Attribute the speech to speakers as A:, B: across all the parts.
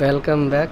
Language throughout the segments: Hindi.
A: Welcome back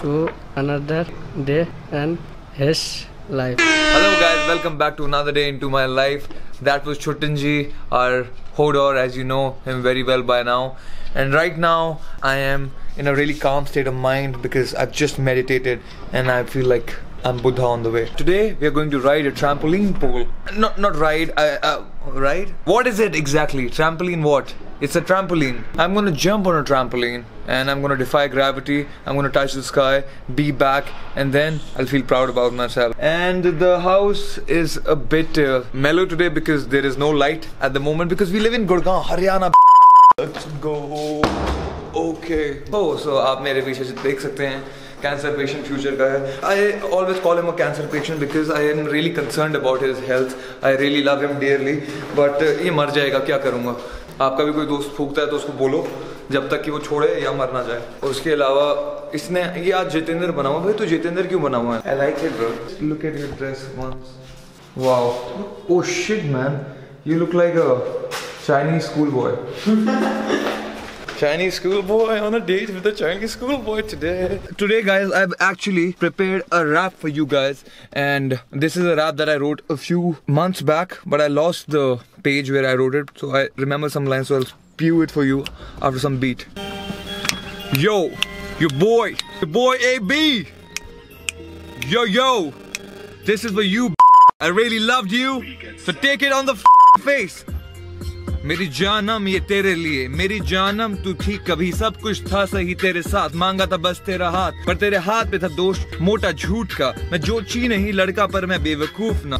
A: to another day and his life.
B: Hello guys, welcome back to another day into my life. That was Chutanji, our Hodor, as you know him very well by now. And right now, I am in a really calm state of mind because I've just meditated and I feel like I'm Buddha on the way. Today, we are going to ride a trampoline pole. Not not ride, uh, uh, ride? What is it exactly? Trampoline what? It's a trampoline. I'm gonna jump on a trampoline and I'm gonna defy gravity. I'm gonna touch the sky, be back, and then I'll feel proud about myself. And the house is a bit uh, mellow today because there is no light at the moment because we live in Gurgaon, Haryana. Let's go. Okay. Oh, so आप मेरे पीछे से देख सकते हैं कैंसर पेशेंट फ्यूचर का है I always call him a cancer patient because I am really concern about his health I really love him dearly but ये मर जाएगा क्या करूँगा आपका भी कोई दोस्त फूकता है तो उसको बोलो जब तक कि वो छोड़े या मर ना जाए। और उसके अलावा इसने ये आज जितेंद्र बना हुआ भाई तो जितेंद्र क्यों बना हुआ है I like it bro look at your dress once wow oh shit man you look like a Chinese school boy Chinese schoolboy on a date with a Chinese schoolboy today. Today, guys, I've actually prepared a rap for you guys, and this is a rap that I wrote a few months back, but I lost the page where I wrote it, so I remember some lines, so I'll spew it for you after some beat. Yo, your boy, your boy AB. Yo, yo, this is for you. I really loved you, so take it on the face. मेरी जानम ये तेरे लिए, मेरी जानम तू थी कभी। सब कुछ था सही तेरे साथ, मांगा था बस तेरा हाथ। पर तेरे हाथ पे था दोष, मोटा झूठ का। मैं जो ची नहीं लड़का, पर मैं बेवकूफ़ ना।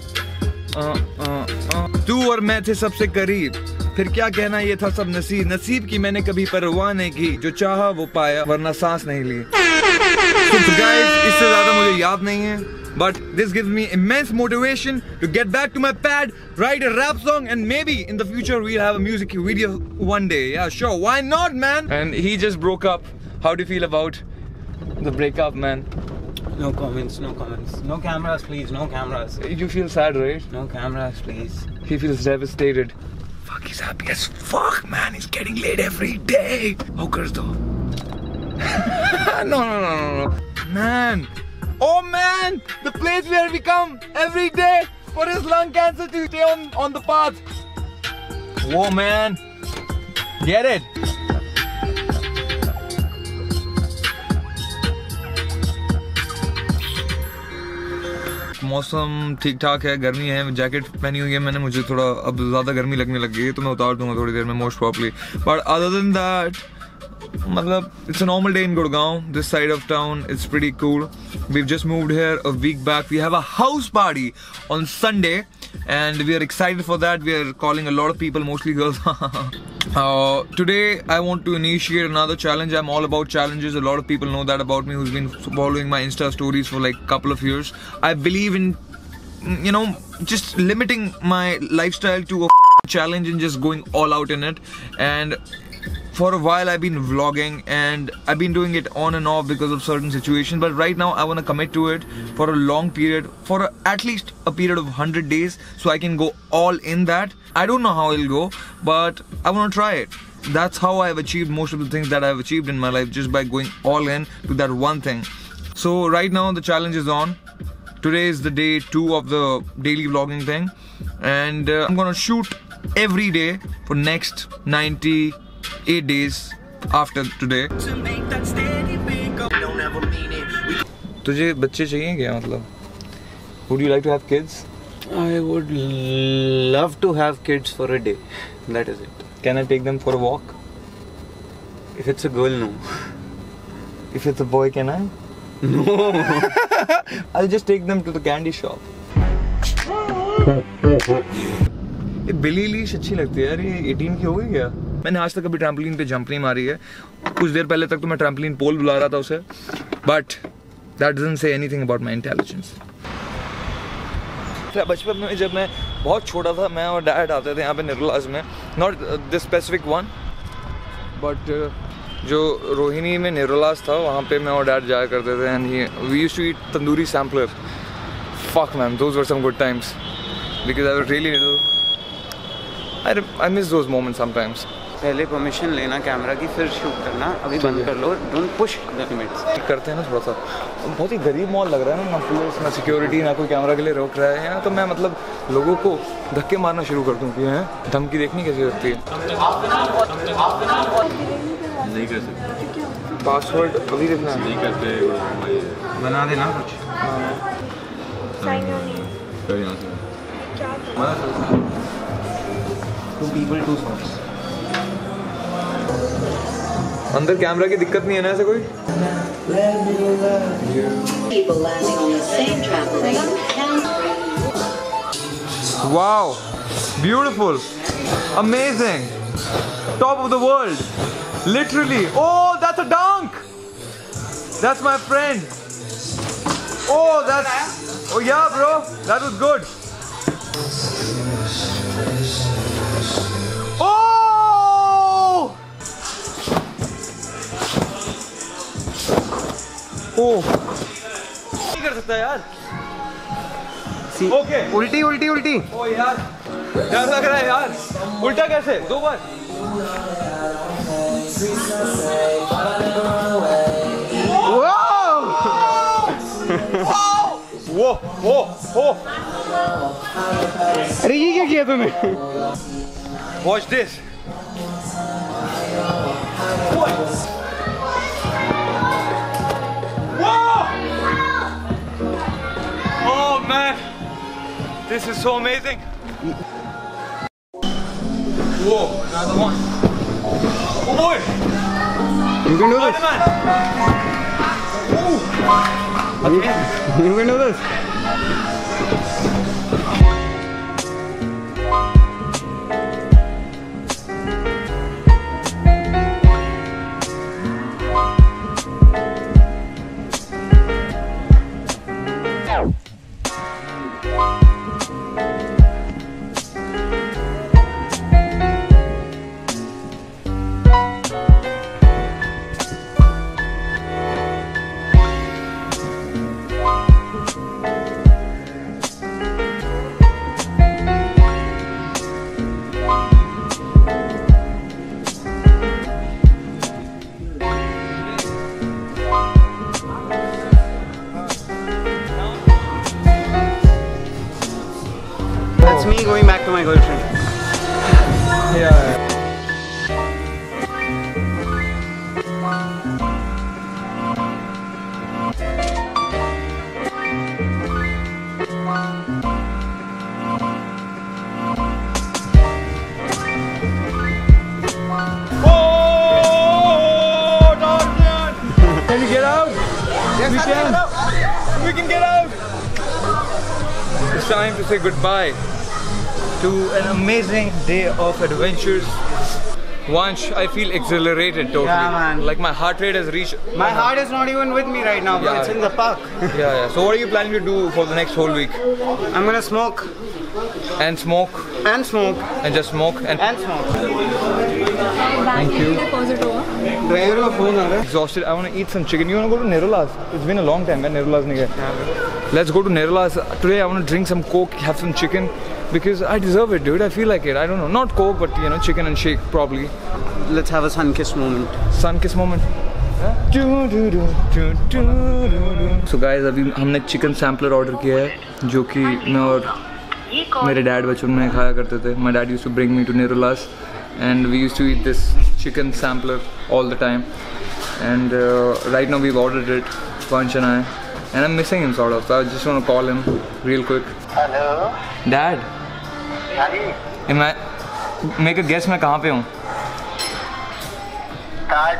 B: तू और मैं थे सबसे करीब। फिर क्या कहना ये था सब नसीब नसीब की मैंने कभी परवाह नहीं की जो चाहा वो पाया वरना सांस नहीं ली इससे ज़्यादा मुझे याद नहीं है but this give me immense motivation to get back to my pad write rap song and maybe in the future we'll have music video one day yeah sure why not man and he just broke up how do feel about the breakup man
C: No comments, no comments. No cameras, please, no cameras.
B: You feel sad, right?
C: No cameras, please.
B: He feels devastated. Fuck, he's happy as fuck, man. He's getting laid every day. Oh, Hookers, though. no, no, no, no, no. Man, Oh man, the place where we come every day for his lung cancer to stay on, on the path. Whoa man, get it. मौसम ठीक ठाक है, गर्मी है जैकेट पहनी हुई है मैंने, मुझे थोड़ा अब ज़्यादा गर्मी लगने लग गई है तो मैं उतार दूँगा थोड़ी देर में most probably but other than that मतलब it's a normal day in Gurgaon this side of town it's pretty cool we just moved here a week back we have a house party on Sunday and we are excited for that we are calling a lot of people mostly girls uh, today, I want to initiate another challenge. I'm all about challenges. A lot of people know that about me who's been following my Insta stories for like a couple of years. I believe in, you know, just limiting my lifestyle to a challenge and just going all out in it. And for a while I've been vlogging and I've been doing it on and off because of certain situations but right now I want to commit to it for a long period for a, at least a period of 100 days so I can go all in that. I don't know how it'll go but I want to try it. That's how I've achieved most of the things that I've achieved in my life just by going all in to that one thing. So right now the challenge is on. Today is the day two of the daily vlogging thing and uh, I'm gonna shoot every day for next 90 8 days after today तुझे बच्चे चाहिए क्या मतलब would you like to have kids
C: I would love to have kids for a day. That is it.
B: can I take them for a walk
C: If it's a girl, no.
B: if it's a boy can I
C: No.
B: I'll just take them to the candy shop ये बिली लीश अच्छी लगती है यार ये 18 की हो गई क्या मैंने आज तक कभी ट्रैम्पलिन पे जंप नहीं मारी है। कुछ देर पहले तक तो मैं ट्रैम्पलिन पोल बुला रहा था उसे but that doesn't say anything about my intelligence बचपन में जब मैं बहुत छोटा था मैं और डैड आते थे यहाँ पे निर्लाज में not this specific one but जो रोहिणी में निरोलास था वहाँ पे मैं और डैड जाया करते थे and we used to eat tandoori sampler were some good times because I was really little. I, I miss those moments sometimes.
C: पहले परमिशन लेना कैमरा की फिर शूट करना। अभी बंद कर लो डोंट पुश द लिमिट्स
B: करते हैं ना थोड़ा सा। बहुत ही गरीब मॉल लग रहा है ना ना पुलिस ना सिक्योरिटी ना कोई कैमरा के लिए रोक रहा है। यहाँ तो मैं मतलब लोगों को धक्के मारना शुरू कर दूँ कि हैं धमकी देखनी कैसी लगती है?
D: नहीं कर सकते।
B: पासवर्ड अभी देखना
D: नहीं करते
C: बना देना कुछ।
E: साइन योर नेम
D: कर
B: अंदर कैमरा की दिक्कत नहीं है ना ऐसे कोई
F: people landing on the same trampoline can
B: Wow, beautiful, amazing, top of the world, literally. Oh, that's a dunk. That's my friend. Oh, that's. Oh. नहीं कर सकता यार। ओके।
C: उल्टी उल्टी उल्टी।
B: ओ यार डर लग रहा है यार। उल्टा कैसे? दो बार। वो वो वो
C: अरे ये क्या किया तूने?
B: Watch this man, this is so amazing. Whoa, another one. Oh boy,
C: You can do this.
B: Spider-Man.
C: You can do this. That's me going back to my girlfriend.
B: Yeah. Oh, Tarzan! Can you get out? Yes, we can. We can get out it's time to say goodbye to an amazing day of adventures. Once I feel exhilarated totally.
C: Yeah, man.
B: Like my heart rate has reached.
C: My uh, heart is not even with me right now.
B: Yeah,
C: it's in the park.
B: yeah, yeah. So what are you planning to do for the next whole week?
C: I'm gonna smoke.
B: And smoke.
C: And smoke.
B: And just smoke. And,
C: and smoke.
B: Thank you.
C: Driver
B: Exhausted. I wanna eat some chicken. You wanna go to Nerula's? It's been a long time, man. Nerula's nigga. Yeah Let's go to Nerola's. Today I want to drink some coke, have some chicken because I deserve it, dude. I feel like it. I don't know. Not coke, but you know, chicken and shake probably.
C: Let's have a sun kiss moment.
B: सन किस मोमेंट सो गाइस अभी हमने चिकन सैम्पलर ऑर्डर किया है जो कि मैं और मेरे डैड बचपन में खाया करते थे my dad use to bring me to Nirulas and we use to eat this chicken sampler all the time and right now we ordered it punch and I and I'm missing him sort of. So I just want to call him real quick.
G: Hello
B: Dad,
G: हाँ
B: am I? Make a guess मैं कहाँ पे हूँ?
G: ताज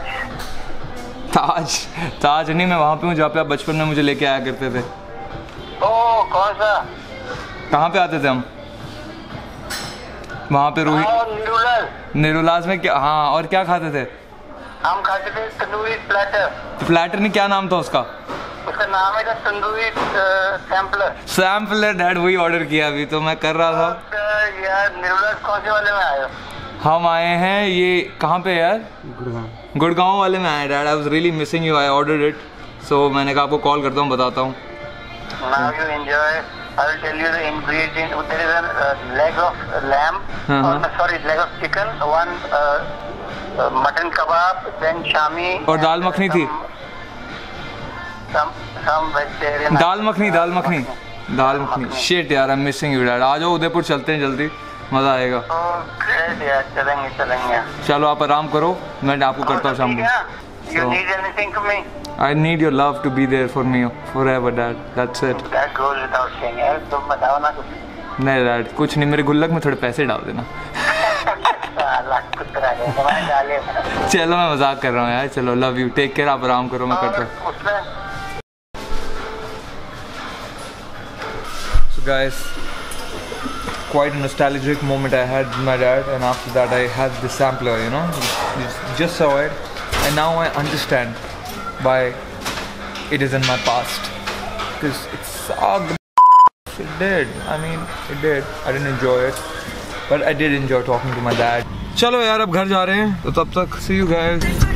B: ताज ताज नहीं मैं वहाँ पे हूँ जहाँ पे आप बचपन में मुझे लेके आया करते थे।
G: ओ कौन सा?
B: कहाँ पे आते थे हम? वहाँ पे रूही
G: और
B: में क्या हाँ और क्या खाते थे?
G: हम खाते थे तंदूरी प्लेटर
B: प्लेटर में क्या नाम था उसका?
G: उसका नाम है तंदूरी सैम्पलर
B: सैम्पलर डैड वही ऑर्डर किया अभी तो मैं कर रहा था
G: यार निरूलर कौन से वाले में आए
B: हम आए हैं ये कहाँ पे यार गुड़गांव वाले में आए dad I was really missing you I ordered it so मैंने कहा आपको कॉल करता हूँ बताता हूँ
G: Now you enjoy. I will tell you the ingredient. There is a uh, leg of lamb.
B: Uh-huh.
G: Or, sorry, leg of chicken. One uh, mutton kebab
B: और दाल मखनी थी?
G: वेजिटेरियन
B: दाल मखनी दाल मखनी। दाल मखनी। शिट यार I am missing you dad आ जाओ उदयपुर चलते हैं जल्दी। मज़ा आएगा।
G: चलेंगे चलेंगे।
B: चलो आप आराम करो। मैं आपको करता हूँ शाम को। I need your love to be there for
G: me forever dad that's it तुम बताओ ना कुछ।
B: नहीं डैड कुछ नहीं। मेरे गुल्लक में थोड़े पैसे डाल देना। चलो मैं मज़ाक कर रहा हूँ यार। चलो लव यू टेक केयर आप आराम करो मैं करता हूँ। guys, quite a nostalgic moment I had with my dad, and after that I had the sampler. You know, just, just saw it, and now I understand why it is in my past. Because it sucked. It did. I mean, it did. I didn't enjoy it, but I did enjoy talking to my dad. चलो यार अब घर जा रहे हैं तो तब तक सी यू गाइस